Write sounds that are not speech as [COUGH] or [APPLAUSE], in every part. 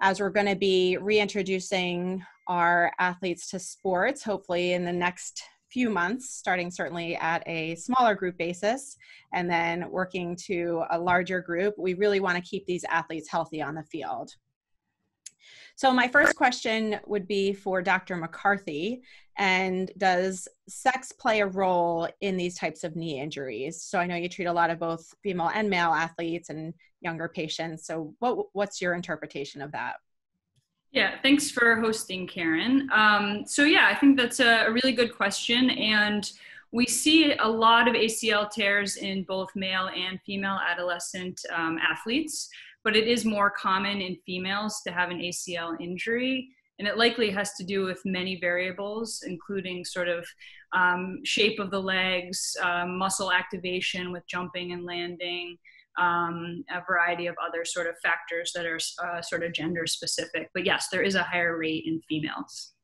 as we're going to be reintroducing our athletes to sports, hopefully in the next few months, starting certainly at a smaller group basis and then working to a larger group, we really want to keep these athletes healthy on the field. So, my first question would be for Dr. McCarthy. And does sex play a role in these types of knee injuries? So, I know you treat a lot of both female and male athletes and younger patients. So, what, what's your interpretation of that? Yeah, thanks for hosting, Karen. Um, so, yeah, I think that's a, really good question. And we see a lot of ACL tears in both male and female adolescent um, athletes but it is more common in females to have an ACL injury. And it likely has to do with many variables, including sort of um, shape of the legs, uh, muscle activation with jumping and landing, um, a variety of other sort of factors that are uh, sort of gender specific. But yes, there is a higher rate in females.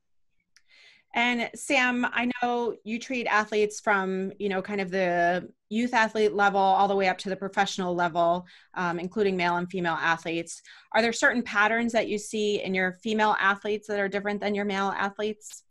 And Sam, I know you treat athletes from, you know, kind of the youth athlete level all the way up to the professional level, um, including male and female athletes. Are there certain patterns that you see in your female athletes that are different than your male athletes?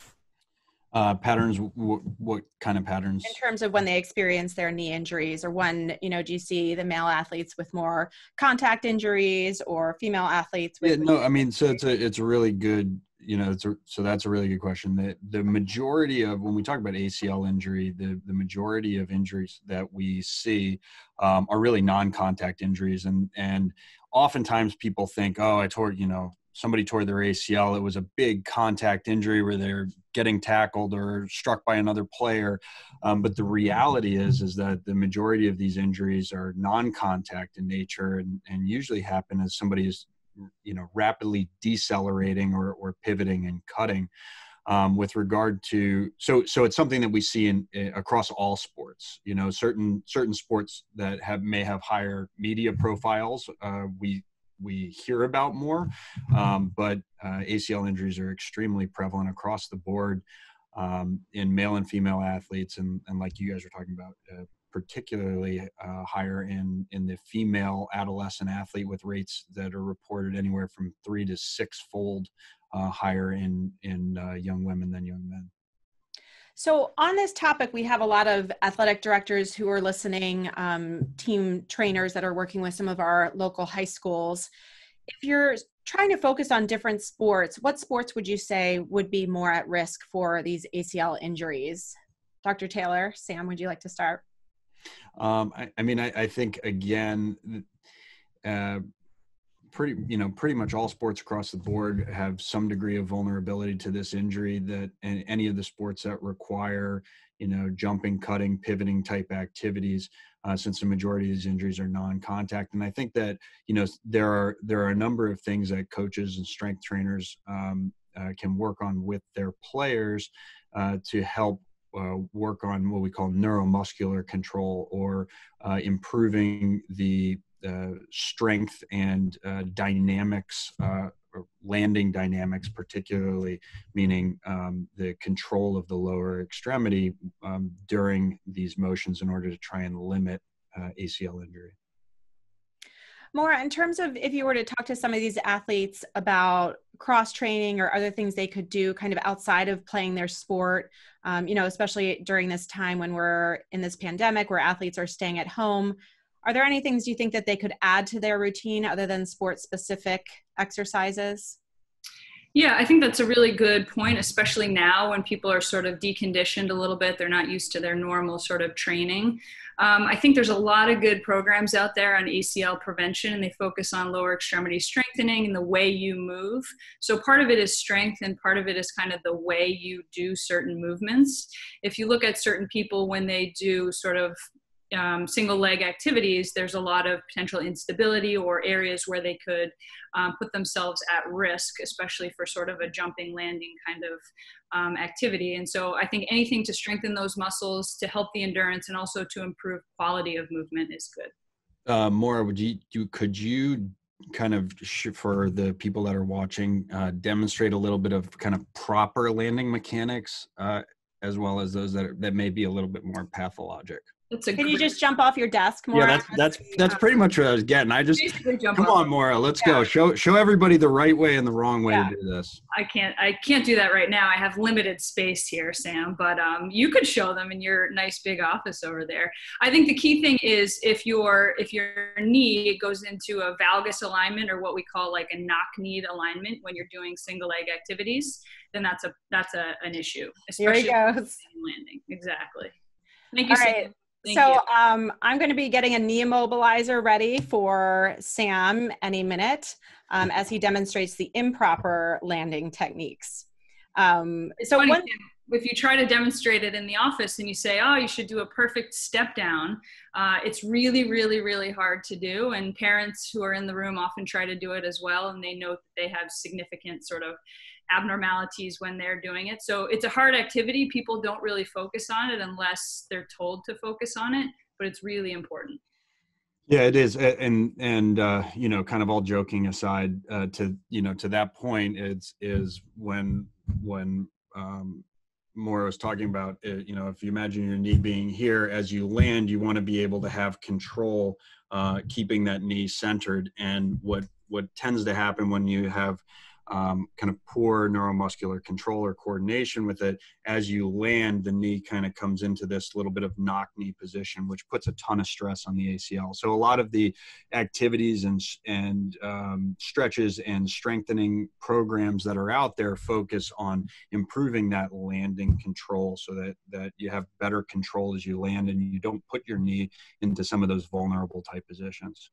Uh, patterns, w- what kind of patterns? In terms of when they experience their knee injuries, or when, you know, do you see the male athletes with more contact injuries or female athletes? With- yeah, no, I mean, so it's a, it's a really good you know, a, so that's a really good question. The the majority of when we talk about ACL injury, the the majority of injuries that we see um, are really non-contact injuries, and and oftentimes people think, oh, I tore, you know, somebody tore their ACL. It was a big contact injury where they're getting tackled or struck by another player. Um, but the reality is, is that the majority of these injuries are non-contact in nature and, and usually happen as somebody is you know rapidly decelerating or, or pivoting and cutting um, with regard to so so it's something that we see in, in, eh, across all sports you know certain certain sports that have may have higher media profiles uh, we we hear about more um, but uh, acl injuries are extremely prevalent across the board um, in male and female athletes and, and like you guys were talking about uh, particularly uh, higher in in the female adolescent athlete with rates that are reported anywhere from three to six fold uh, higher in in uh, young women than young men. So, on this topic, we have a lot of athletic directors who are listening, um, team trainers that are working with some of our local high schools. If you're trying to focus on different sports, what sports would you say would be more at risk for these ACL injuries? Dr. Taylor, Sam, would you like to start? Um, I, I, mean, I, I, think again, uh, pretty you know pretty much all sports across the board have some degree of vulnerability to this injury. That and any of the sports that require you know jumping, cutting, pivoting type activities. Uh, since the majority of these injuries are non-contact, and I think that you know there are there are a number of things that coaches and strength trainers um, uh, can work on with their players uh, to help uh, work on what we call neuromuscular control or uh, improving the uh, strength and uh, dynamics, uh, landing dynamics, particularly, meaning um, the control of the lower extremity um, during these motions in order to try and limit uh, ACL injury. Moira, in terms of if you were to talk to some of these athletes about cross training or other things they could do kind of outside of playing their sport, um, you know, especially during this time when we're in this pandemic where athletes are staying at home, are there any things you think that they could add to their routine other than sport specific exercises? Yeah, I think that's a really good point, especially now when people are sort of deconditioned a little bit. They're not used to their normal sort of training. Um, I think there's a lot of good programs out there on ACL prevention, and they focus on lower extremity strengthening and the way you move. So part of it is strength, and part of it is kind of the way you do certain movements. If you look at certain people when they do sort of um, single leg activities, there's a lot of potential instability or areas where they could um, put themselves at risk, especially for sort of a jumping, landing kind of um, activity. And so I think anything to strengthen those muscles, to help the endurance, and also to improve quality of movement is good. Uh, Moira, would you, you could you kind of for the people that are watching uh, demonstrate a little bit of kind of proper landing mechanics uh, as well as those that are, that may be a little bit more pathologic? That's a Can you just jump off your desk more? Yeah, that's that's that's pretty much what I was getting. I just come on, Moira, let's Yeah. go. Show show everybody the right way and the wrong way Yeah. to do this. I can't I can't do that right now. I have limited space here, Sam, but um, you could show them in your nice big office over there. I think the key thing is if your if your knee goes into a valgus alignment or what we call like a knock knee alignment when you're doing single leg activities, then that's a that's a, an issue. Here he goes. landing. Exactly. Thank you. All Sam. right. Thank so um, I'm going to be getting a knee immobilizer ready for Sam any minute um, as he demonstrates the improper landing techniques. Um, so funny, one, if you try to demonstrate it in the office and you say, "Oh, you should do a perfect step down," uh, it's really, really, really hard to do. And parents who are in the room often try to do it as well, and they note that they have significant sort of abnormalities when they're doing it. So it's a hard activity. People don't really focus on it unless they're told to focus on it, but it's really important. Yeah, it is, and and uh, you know, kind of all joking aside, uh, to you know, to that point, it's is when when um, Moira was talking about, uh, you know, if you imagine your knee being here as you land, you want to be able to have control, uh, keeping that knee centered. And what what tends to happen when you have um, kind of poor neuromuscular control or coordination with it, as you land, the knee kind of comes into this little bit of knock knee position, which puts a ton of stress on the ACL. So a lot of the activities and and um, stretches and strengthening programs that are out there focus on improving that landing control, so that that you have better control as you land and you don't put your knee into some of those vulnerable type positions.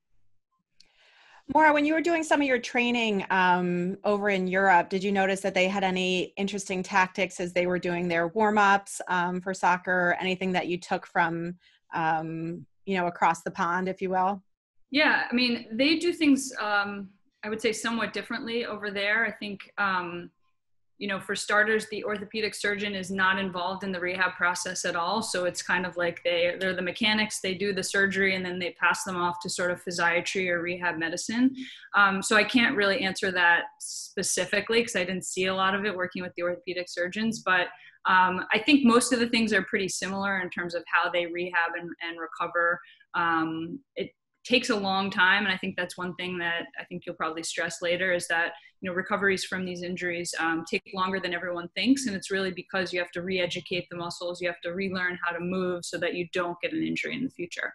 Moira, when you were doing some of your training um, over in Europe, did you notice that they had any interesting tactics as they were doing their warm ups um, for soccer? Anything that you took from, um, you know, across the pond, if you will? Yeah, I mean, they do things, um, I would say, somewhat differently over there. I think, um, you know, for starters, the orthopedic surgeon is not involved in the rehab process at all. So it's kind of like they, they're the mechanics, they do the surgery, and then they pass them off to sort of physiatry or rehab medicine. Um, so I can't really answer that specifically because I didn't see a lot of it working with the orthopedic surgeons. But um, I think most of the things are pretty similar in terms of how they rehab and, and recover. Um, it takes a long time and i think that's one thing that i think you'll probably stress later is that you know recoveries from these injuries um, take longer than everyone thinks and it's really because you have to re-educate the muscles you have to relearn how to move so that you don't get an injury in the future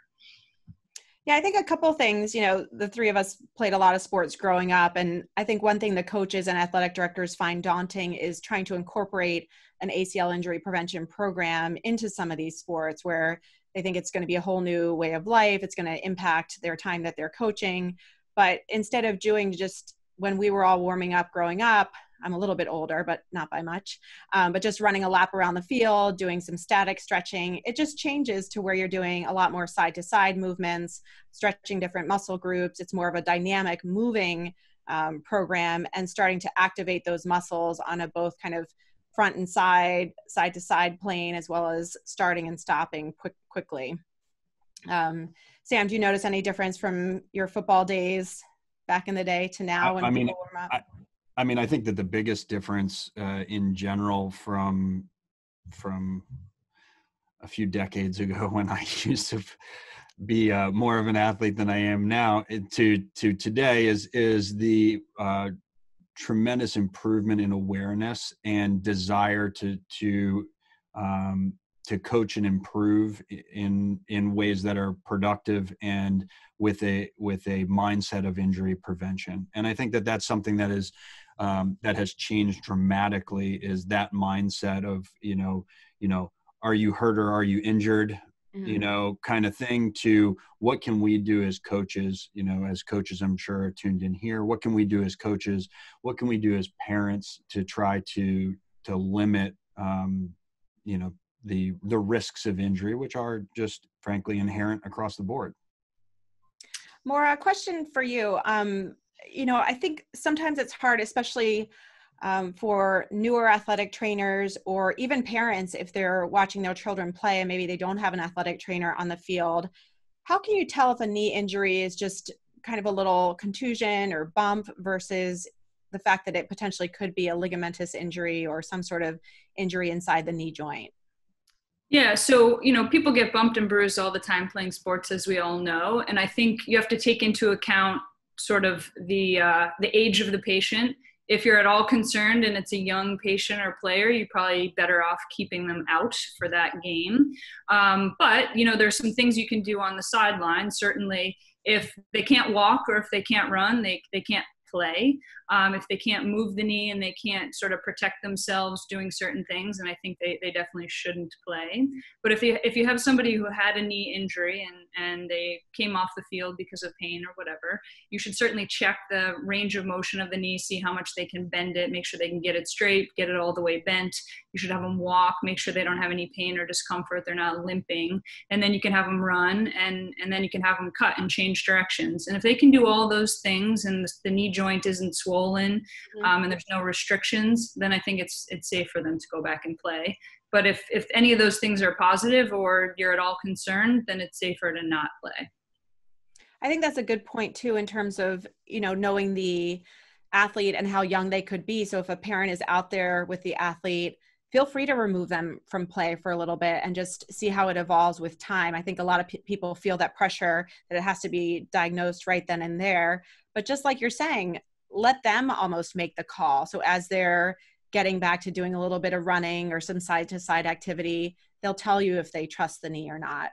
Yeah, I think a couple things. You know, the three of us played a lot of sports growing up, and I think one thing the coaches and athletic directors find daunting is trying to incorporate an ACL injury prevention program into some of these sports where they think it's going to be a whole new way of life. It's going to impact their time that they're coaching. But instead of doing just when we were all warming up growing up, I'm a little bit older, but not by much. Um, but just running a lap around the field, doing some static stretching, it just changes to where you're doing a lot more side to side movements, stretching different muscle groups. It's more of a dynamic moving um, program and starting to activate those muscles on a both kind of front and side, side to side plane, as well as starting and stopping quick, quickly. Um, Sam, do you notice any difference from your football days back in the day to now when I mean, people warm up? I- I mean, I think that the biggest difference uh, in general from from a few decades ago [LAUGHS] when I used to be uh, more of an athlete than I am now to to today is is the uh, tremendous improvement in awareness and desire to to um, to coach and improve in in ways that are productive and with a with a mindset of injury prevention. And i think that that's something that is um, that has changed dramatically is that mindset of you know you know are you hurt or are you injured? You Mhm. know kind of thing to what can we do as coaches you know as coaches i'm sure are tuned in here. What can we do as coaches? What can we do as parents to try to to limit um, you know the the risks of injury which are just frankly inherent across the board Moira, a question for you. Um, you know, I think sometimes it's hard, especially um, for newer athletic trainers or even parents if they're watching their children play and maybe they don't have an athletic trainer on the field. How can you tell if a knee injury is just kind of a little contusion or bump versus the fact that it potentially could be a ligamentous injury or some sort of injury inside the knee joint? Yeah, so you know, people get bumped and bruised all the time playing sports, as we all know, and I think you have to take into account sort of the uh, the age of the patient. If you're at all concerned and it's a young patient or player, you're probably better off keeping them out for that game. Um, but you know, there's some things you can do on the sideline. Certainly, if they can't walk or if they can't run, they they can't play. Um, if they can't move the knee and they can't sort of protect themselves doing certain things, and I think they, they definitely shouldn't play. But if you if you have somebody who had a knee injury and and they came off the field because of pain or whatever, you should certainly check the range of motion of the knee, see how much they can bend it, make sure they can get it straight, get it all the way bent. You should have them walk, make sure they don't have any pain or discomfort, they're not limping, and then you can have them run, and and then you can have them cut and change directions. And if they can do all those things and the, the knee joint isn't swollen mm-hmm. um, and there's no restrictions, then I think it's it's safe for them to go back and play. But if if any of those things are positive or you're at all concerned, then it's safer to not play. I think that's a good point too in terms of you know knowing the athlete and how young they could be. So if a parent is out there with the athlete feel free to remove them from play for a little bit and just see how it evolves with time. I think a lot of people feel that pressure that it has to be diagnosed right then and there. But just like you're saying, let them almost make the call. So as they're getting back to doing a little bit of running or some side to side activity, they'll tell you if they trust the knee or not.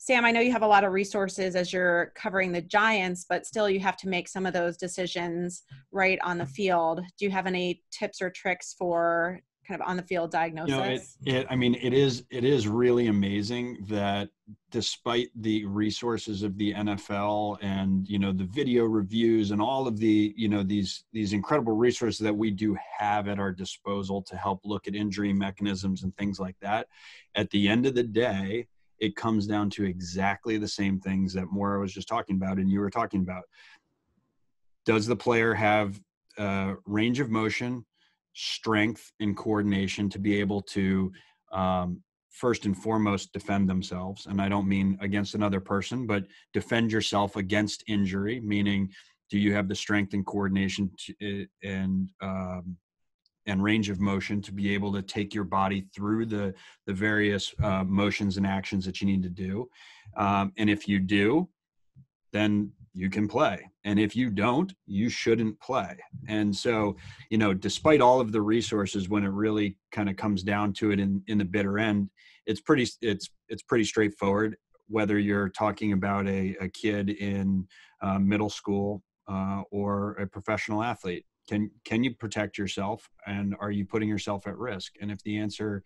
Sam, I know you have a lot of resources as you're covering the Giants, but still you have to make some of those decisions right on the field. Do you have any tips or tricks for kind of on the field diagnosis? You know, it, it, I mean, it is it is really amazing that despite the resources of the NFL and you know the video reviews and all of the you know these these incredible resources that we do have at our disposal to help look at injury mechanisms and things like that, at the end of the day, it comes down to exactly the same things that Moira was just talking about and you were talking about. Does the player have uh, range of motion? Strength and coordination to be able to um, first and foremost defend themselves and i don't mean against another person but defend yourself against injury meaning do you have the strength and coordination to, eh, and um, and range of motion to be able to take your body through the the various uh, motions and actions that you need to do? Um, and if you do then you can play. And if you don't, you shouldn't play. And so, you know, despite all of the resources, when it really kind of comes down to it in, in the bitter end, it's pretty it's it's pretty straightforward. Whether you're talking about a, a kid in uh, middle school uh, or a professional athlete, can can you protect yourself, and are you putting yourself at risk? And if the answer,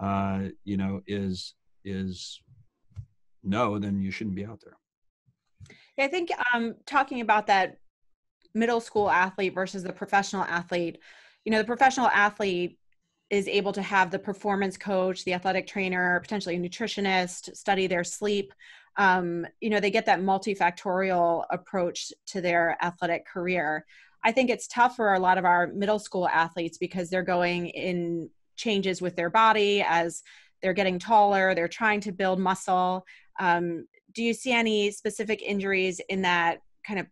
uh, you know, is is no, then you shouldn't be out there. I think um, talking about that middle school athlete versus the professional athlete, you know, the professional athlete is able to have the performance coach, the athletic trainer, potentially a nutritionist, study their sleep. Um, you know, they get that multifactorial approach to their athletic career. I think it's tough for a lot of our middle school athletes because they're going in changes with their body as they're getting taller, they're trying to build muscle. Um, do you see any specific injuries in that kind of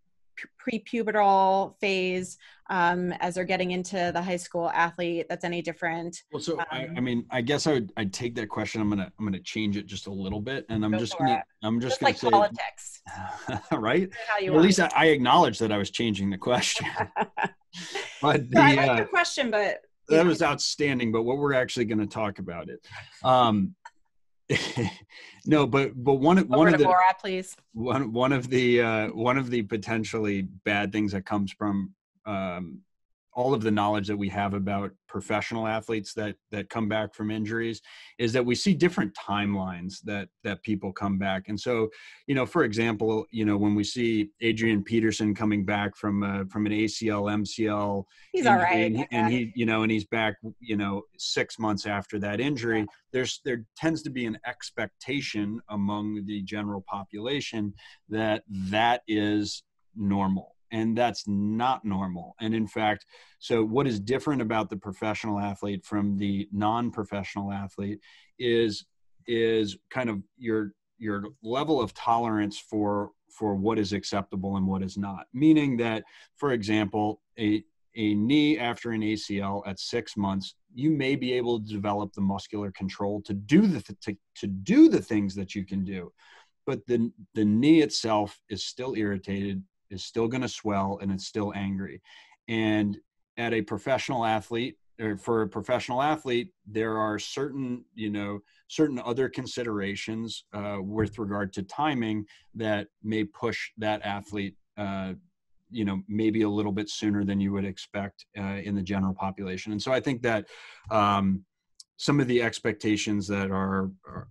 pre-pubertal phase um, as they're getting into the high school athlete that's any different? Well so um, I, I, mean i guess i would i'd take that question. I'm gonna i'm gonna change it just a little bit and i'm go just gonna it. i'm just, just gonna like say politics. [LAUGHS] Right? Well, at least I, I, acknowledged that i was changing the question. [LAUGHS] [LAUGHS] But the, i like uh, the question but that was outstanding but what we're actually going to talk about it um [LAUGHS] no, but but one Over one of the Moira, please. one one of the uh, one of the potentially bad things that comes from um, all of the knowledge that we have about professional athletes that that come back from injuries is that we see different timelines that that people come back. And so you know for example you know when we see adrian peterson coming back from uh, from an acl mcl he's all right and, and he you know and he's back you know six months after that injury yeah. there's there tends to be an expectation among the general population that that is normal and that's not normal. And in fact so what is different about the professional athlete from the non-professional athlete is is kind of your your level of tolerance for for what is acceptable and what is not. Meaning that for example a a knee after an ACL at six months you may be able to develop the muscular control to do the to, to do the things that you can do. But the the knee itself is still irritated is still going to swell and it's still angry. And at a professional athlete or for a professional athlete there are certain you know certain other considerations uh, with regard to timing that may push that athlete uh, you know maybe a little bit sooner than you would expect uh, in the general population. And so i think that um, some of the expectations that are, are,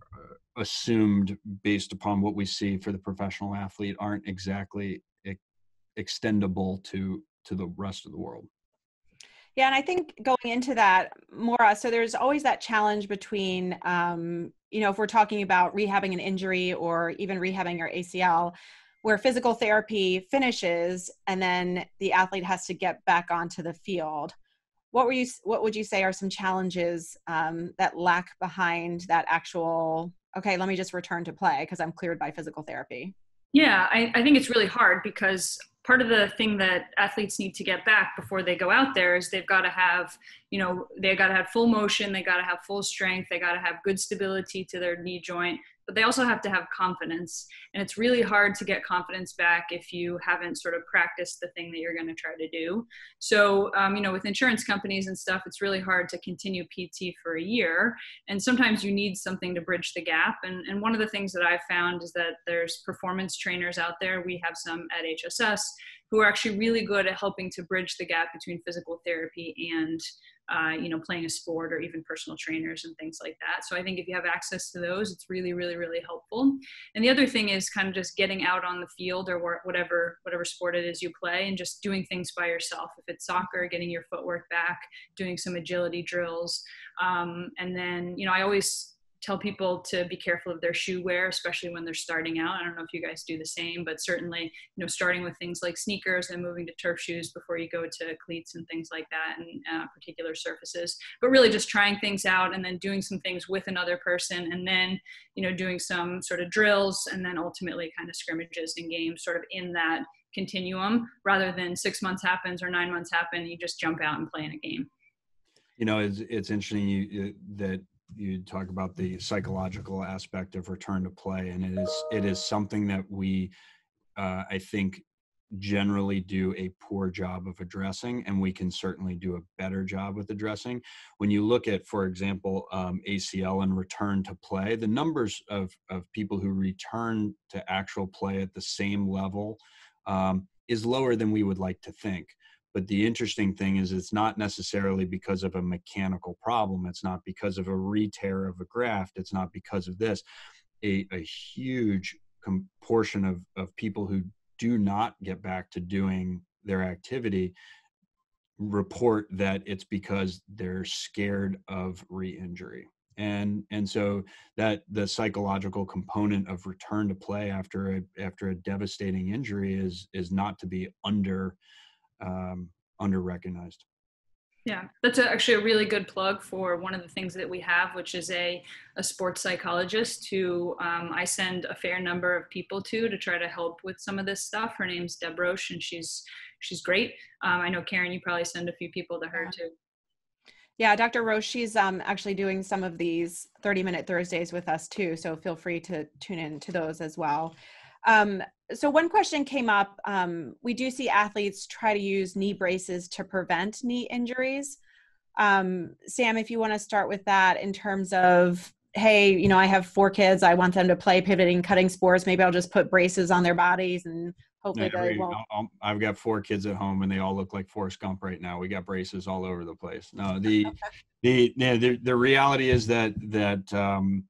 assumed based upon what we see for the professional athlete aren't exactly ex- extendable to to the rest of the world yeah, and I think going into that Moira so there's always that challenge between, um, you know, if we're talking about rehabbing an injury or even rehabbing your ACL, where physical therapy finishes and then the athlete has to get back onto the field. What were you? What would you say are some challenges um, that lack behind that actual? Okay, let me just return to play because I'm cleared by physical therapy. Yeah, I, I think it's really hard because part of the thing that athletes need to get back before they go out there is they've got to have you know they got to have full motion they got to have full strength they got to have good stability to their knee joint but they also have to have confidence. And it's really hard to get confidence back if you haven't sort of practiced the thing that you're going to try to do. So, um, you know, with insurance companies and stuff, it's really hard to continue PT for a year. And sometimes you need something to bridge the gap. And, and one of the things that I've found is that there's performance trainers out there. We have some at HSS who are actually really good at helping to bridge the gap between physical therapy and uh, you know, playing a sport or even personal trainers and things like that. So I think if you have access to those, it's really, really, really helpful. And the other thing is kind of just getting out on the field or whatever whatever sport it is you play and just doing things by yourself. If it's soccer, getting your footwork back, doing some agility drills, um, and then you know I always tell people to be careful of their shoe wear, especially when they're starting out. I don't know if you guys do the same, but certainly, you know, starting with things like sneakers and moving to turf shoes before you go to cleats and things like that and uh, particular surfaces. But really just trying things out and then doing some things with another person and then, you know, doing some sort of drills and then ultimately kind of scrimmages and games sort of in that continuum rather than six months happens or nine months happen, you just jump out and play in a game. You know, it's, it's interesting you, that you talk about the psychological aspect of return to play and it is it is something that we uh, i think generally do a poor job of addressing and we can certainly do a better job with addressing. When you look at for example um, acl and return to play the numbers of, of people who return to actual play at the same level um, is lower than we would like to think but the interesting thing is, it's not necessarily because of a mechanical problem. It's not because of a re-tear of a graft. It's not because of this. A, a huge com- portion of, of people who do not get back to doing their activity report that it's because they're scared of re-injury and and so that the psychological component of return to play after a after a devastating injury is is not to be under um, under recognized. Yeah, that's a, actually a really good plug for one of the things that we have, which is a, a sports psychologist who um, I send a fair number of people to to try to help with some of this stuff. Her name's Deb Roche, and she's she's great. Um, I know Karen, you probably send a few people to her too. Yeah, Dr. Roche, she's um, actually doing some of these 30 minute Thursdays with us too. So feel free to tune in to those as well. Um, so one question came up. Um, we do see athletes try to use knee braces to prevent knee injuries. Um, Sam, if you want to start with that in terms of, hey, you know, I have four kids. I want them to play pivoting, cutting sports. Maybe I'll just put braces on their bodies and hopefully yeah, they won't. I've got four kids at home and they all look like Forrest Gump right now. We got braces all over the place. No, the [LAUGHS] the, the the reality is that that um,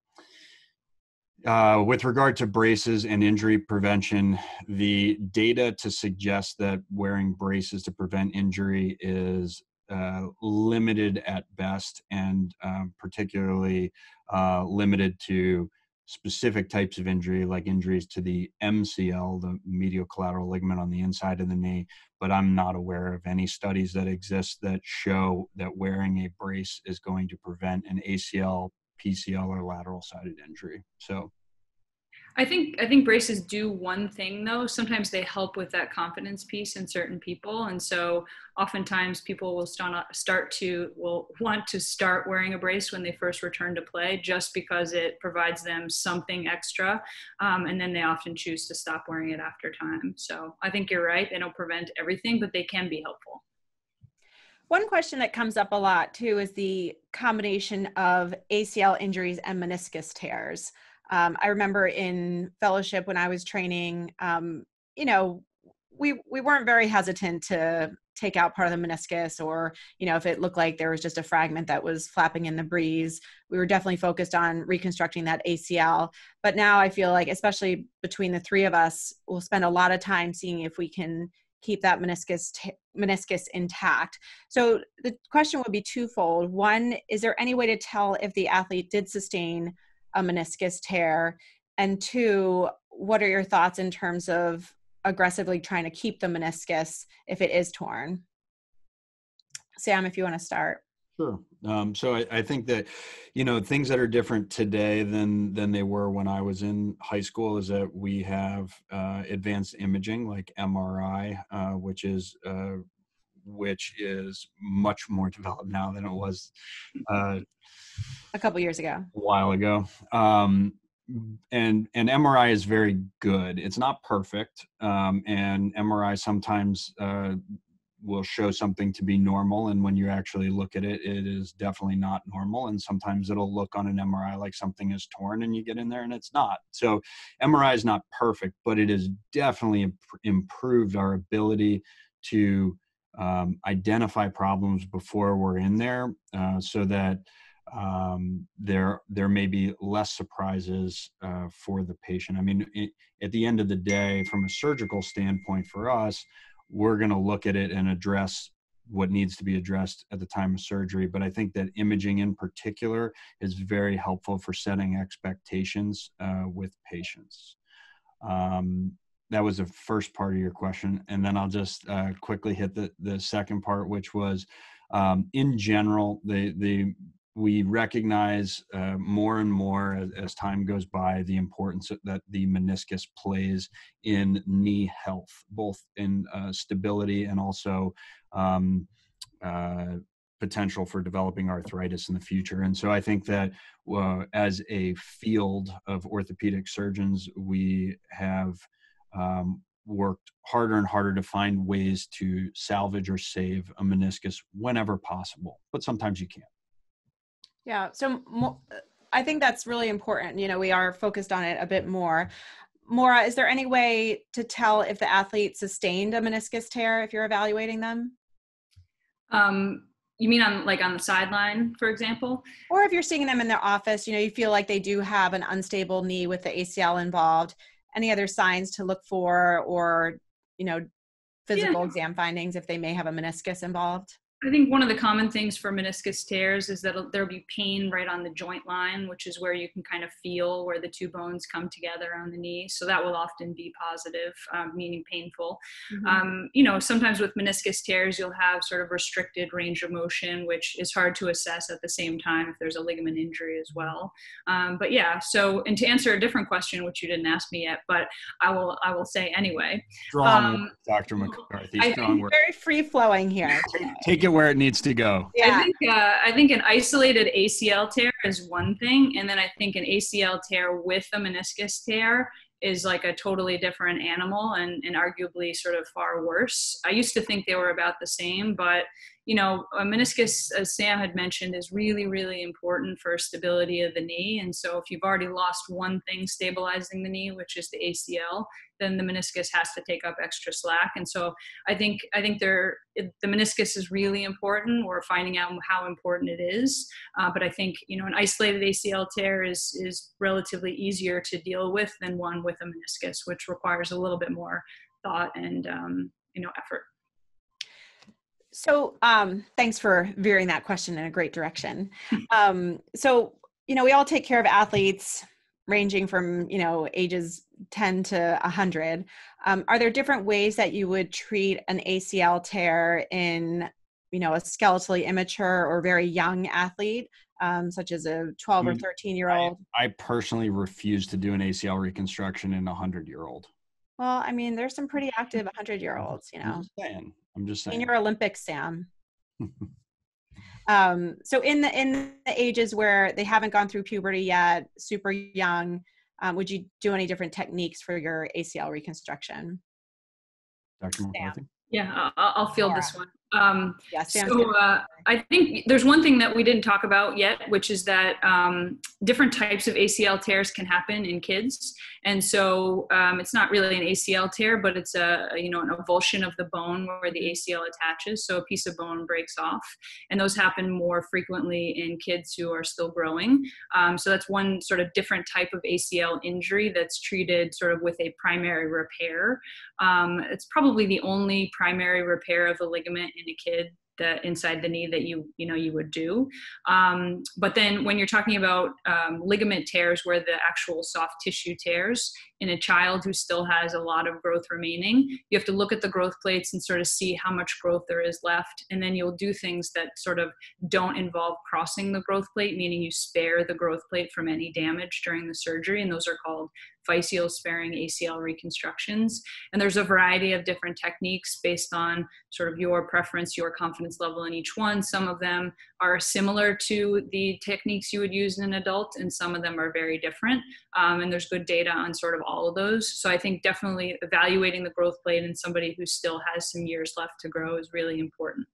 uh, with regard to braces and injury prevention, the data to suggest that wearing braces to prevent injury is uh, limited at best and um, particularly uh, limited to specific types of injury like injuries to the MCL, the medial collateral ligament on the inside of the knee. But I'm not aware of any studies that exist that show that wearing a brace is going to prevent an ACL PCL or lateral sided injury. So I think I think braces do one thing though. Sometimes they help with that confidence piece in certain people, and so oftentimes people will start to will want to start wearing a brace when they first return to play, just because it provides them something extra, um, and then they often choose to stop wearing it after time. So I think you're right. They don't prevent everything, but they can be helpful. One question that comes up a lot too is the combination of ACL injuries and meniscus tears. Um, I remember in fellowship when I was training, um, you know, we we weren't very hesitant to take out part of the meniscus or you know if it looked like there was just a fragment that was flapping in the breeze we were definitely focused on reconstructing that acl but now i feel like especially between the three of us we'll spend a lot of time seeing if we can keep that meniscus t- meniscus intact so the question would be twofold one is there any way to tell if the athlete did sustain a meniscus tear? And two, what are your thoughts in terms of aggressively trying to keep the meniscus if it is torn? Sam, if you want to start. Sure. Um, so I, I, think that, you know, things that are different today than than they were when I was in high school is that we have uh, advanced imaging like MRI, uh, which is uh, which is much more developed now than it was uh, a couple years ago, a while ago. Um, and and MRI is very good. It's not perfect, um, and MRI sometimes uh, will show something to be normal, and when you actually look at it, it is definitely not normal. And sometimes it'll look on an MRI like something is torn, and you get in there and it's not. So MRI is not perfect, but it has definitely imp- improved our ability to um, identify problems before we're in there, uh, so that um, there there may be less surprises uh, for the patient. I mean, it, at the end of the day, from a surgical standpoint, for us, we're going to look at it and address what needs to be addressed at the time of surgery. But I think that imaging, in particular, is very helpful for setting expectations uh, with patients. Um, that was the first part of your question, and then I'll just uh, quickly hit the the second part, which was um, in general the the we recognize uh, more and more as, as, time goes by the importance that the meniscus plays in knee health, both in uh, stability and also um, uh, potential for developing arthritis in the future. And so I think that uh, as a field of orthopedic surgeons, we have um, worked harder and harder to find ways to salvage or save a meniscus whenever possible, but sometimes you can't. Yeah. So mo- I think that's really important. You know, we are focused on it a bit more. Moira, is there any way to tell if the athlete sustained a meniscus tear if you're evaluating them? Um, you mean on like on the sideline, for example? Or if you're seeing them in their office, you know, you feel like they do have an unstable knee with the ACL involved. Any other signs to look for, or you know, physical yeah. exam findings if they may have a meniscus involved? I think one of the common things for meniscus tears is that there'll be pain right on the joint line, which is where you can kind of feel where the two bones come together on the knee. So that will often be positive, um, meaning painful. Mm-hmm. Um, you know, sometimes with meniscus tears, you'll have sort of restricted range of motion, which is hard to assess at the same time if there's a ligament injury as well. Um, but yeah, so and to answer a different question, which you didn't ask me yet, but I will I will say anyway. Strong, um, Dr. McCarthy. Strong work. Very free flowing here. [LAUGHS] Take it where it needs to go. Yeah. I think uh, I think an isolated ACL tear is one thing, and then I think an ACL tear with a meniscus tear is like a totally different animal and, and arguably sort of far worse. I used to think they were about the same, but you know, a meniscus, as Sam had mentioned, is really, really important for stability of the knee. And so, if you've already lost one thing stabilizing the knee, which is the ACL, then the meniscus has to take up extra slack. And so, I think I think there the meniscus is really important. We're finding out how important it is. Uh, but I think you know, an isolated ACL tear is is relatively easier to deal with than one with a meniscus, which requires a little bit more thought and um, you know effort. So, um, thanks for veering that question in a great direction. [LAUGHS] Um, so, you know, we all take care of athletes ranging from, you know, ages 10 to 100. Um, are there different ways that you would treat an ACL tear in you know a skeletally immature or very young athlete um, such as a 12 or mm, 13 year old I, I, personally refuse to do an acl reconstruction in a 100 year old well i mean there's some pretty active 100 year olds you know. i'm just saying, I'm just saying. in your olympics sam [LAUGHS] um, so in the in the ages where they haven't gone through puberty yet super young um, would you do any different techniques for your acl reconstruction? Dr mccarthy yeah, I'll, I'll field this one. Um, yeah, so uh, I think there's one thing that we didn't talk about yet, which is that um, different types of ACL tears can happen in kids, and so um, it's not really an ACL tear, but it's a you know an avulsion of the bone where the ACL attaches. So a piece of bone breaks off, and those happen more frequently in kids who are still growing. Um, so that's one sort of different type of ACL injury that's treated sort of with a primary repair. Um, it's probably the only primary repair of the ligament in a kid the inside the knee that you you know you would do. Um, but then when you're talking about um, ligament tears where the actual soft tissue tears in a child who still has a lot of growth remaining you have to look at the growth plates and sort of see how much growth there is left. And then you'll do things that sort of don't involve crossing the growth plate meaning you spare the growth plate from any damage during the surgery. And those are called physeal sparing ACL reconstructions. And there's a variety of different techniques based on sort of your preference, your confidence level in each one. Some of them are similar to the techniques you would use in an adult, and some of them are very different. Um, and there's good data on sort of all of those. So I think definitely evaluating the growth plate in somebody who still has some years left to grow is really important.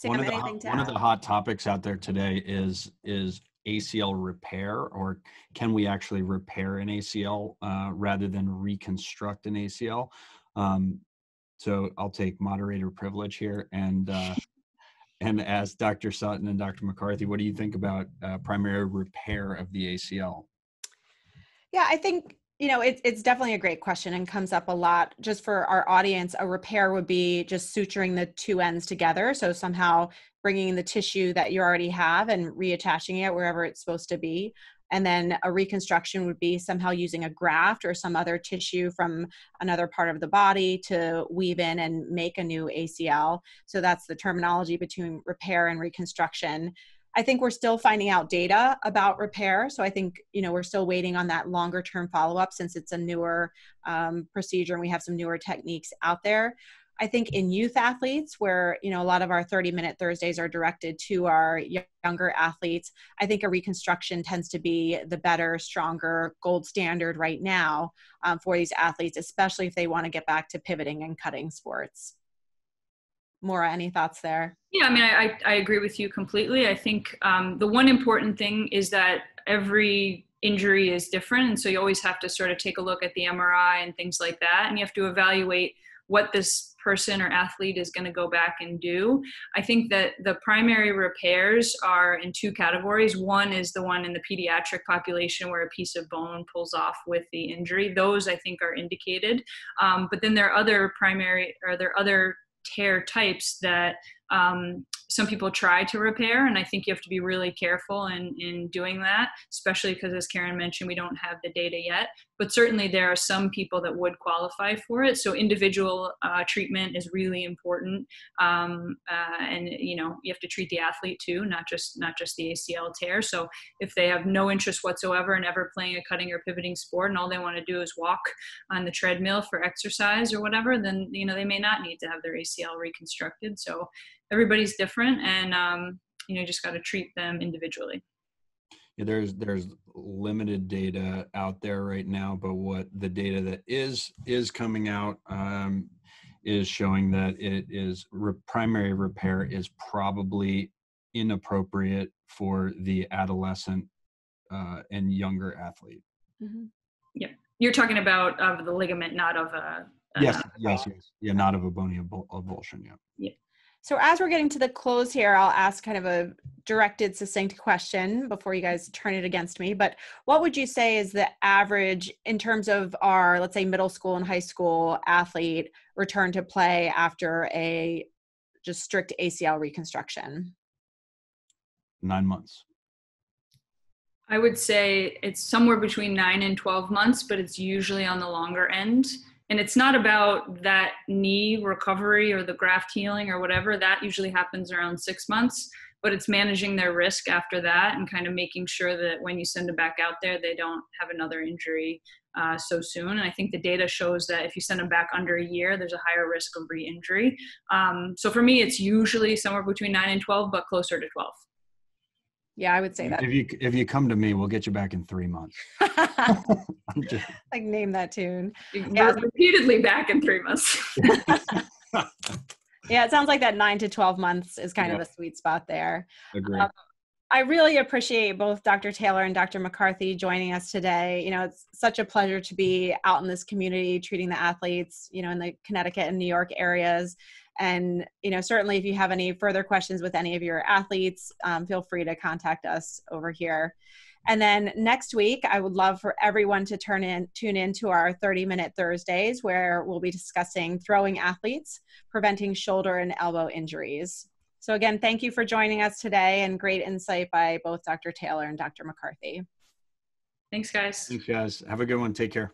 Sam, one of, the, one of the hot topics out there today is is ACL repair, or can we actually repair an ACL uh, rather than reconstruct an ACL? Um, so I'll take moderator privilege here and uh, [LAUGHS] and ask Dr. Sutton and Dr. McCarthy, what do you think about uh, primary repair of the ACL? Yeah, I think you know it, it's definitely a great question and comes up a lot just for our audience a repair would be just suturing the two ends together so somehow bringing the tissue that you already have and reattaching it wherever it's supposed to be. And then a reconstruction would be somehow using a graft or some other tissue from another part of the body to weave in and make a new ACL. So that's the terminology between repair and reconstruction. I think we're still finding out data about repair. So I think, you know, we're still waiting on that longer term follow up since it's a newer um, procedure and we have some newer techniques out there. I think in youth athletes, where you know a lot of our 30 minute Thursdays are directed to our younger athletes, I think a reconstruction tends to be the better, stronger gold standard right now um, for these athletes, especially if they want to get back to pivoting and cutting sports. Moira, any thoughts there? Yeah, I mean, I, I agree with you completely. I think um, the one important thing is that every injury is different. And so you always have to sort of take a look at the MRI and things like that. And you have to evaluate what this person or athlete is going to go back and do. I think that the primary repairs are in two categories. One is the one in the pediatric population where a piece of bone pulls off with the injury. Those I think are indicated. Um, but then there are other primary or there are other tear types that um, some people try to repair and i think you have to be really careful in, in doing that especially because as karen mentioned we don't have the data yet. But certainly there are some people that would qualify for it. So individual uh, treatment is really important. Um, uh, and you know you have to treat the athlete too not just not just the acl tear. So if they have no interest whatsoever in ever playing a cutting or pivoting sport and all they want to do is walk on the treadmill for exercise or whatever then you know they may not need to have their acl reconstructed. So everybody's different and um, you know you just got to treat them individually. Yeah, there's there's limited data out there right now but what the data that is is coming out um, is showing that it is re- primary repair is probably inappropriate for the adolescent uh, and younger athlete. Mm-hmm. yeah you're talking about of the ligament not of a, a yes yes yes. Yeah not of a bony avulsion yeah. Yeah so as we're getting to the close here, I'll ask kind of a directed, succinct question before you guys turn it against me. But what would you say is the average in terms of our, let's say, middle school and high school athlete return to play after a just strict ACL reconstruction? Nine months. I would say it's somewhere between nine and 12 months, but it's usually on the longer end and it's not about that knee recovery or the graft healing or whatever. That usually happens around six months, but it's managing their risk after that and kind of making sure that when you send them back out there, they don't have another injury uh, so soon. And I think the data shows that if you send them back under a year, there's a higher risk of re injury. Um, so for me, it's usually somewhere between nine and 12, but closer to 12. Yeah, I would say that. If you if you come to me, we'll get you back in three months. [LAUGHS] just... like name that tune. Yeah, repeatedly back in three months. [LAUGHS] yeah, it sounds like that nine to twelve months is kind yeah. of a sweet spot there. Agree. Um, I really appreciate both Dr. Taylor and Dr. McCarthy joining us today. You know, it's such a pleasure to be out in this community treating the athletes, you know, in the Connecticut and New York areas and you know certainly if you have any further questions with any of your athletes um, feel free to contact us over here. And then next week i would love for everyone to turn in tune in to our 30 minute thursdays where we'll be discussing throwing athletes preventing shoulder and elbow injuries. So again thank you for joining us today and great insight by both dr taylor and dr mccarthy. Thanks guys. Thanks guys. Have a good one. Take care